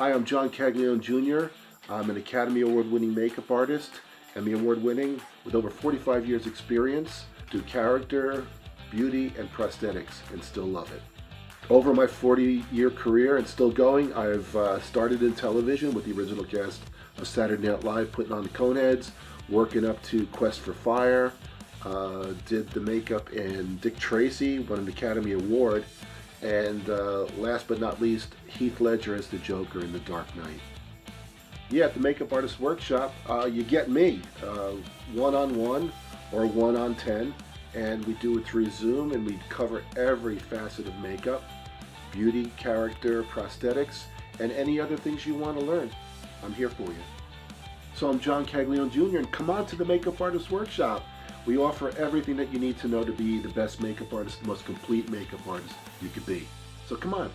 Hi, I'm John Caglione Jr. I'm an Academy Award winning makeup artist, Emmy Award winning, with over 45 years experience, do character, beauty, and prosthetics, and still love it. Over my 40 year career and still going, I've uh, started in television with the original cast of Saturday Night Live, putting on the Coneheads, working up to Quest for Fire, uh, did the makeup in Dick Tracy, won an Academy Award, and uh, last but not least, Heath Ledger as the Joker in The Dark Knight. Yeah, at the Makeup Artist Workshop, uh, you get me one on one or one on ten, and we do it through Zoom, and we cover every facet of makeup, beauty, character, prosthetics, and any other things you want to learn. I'm here for you. So I'm John Caglione Jr., and come on to the Makeup Artist Workshop. We offer everything that you need to know to be the best makeup artist, the most complete makeup artist you could be. So come on.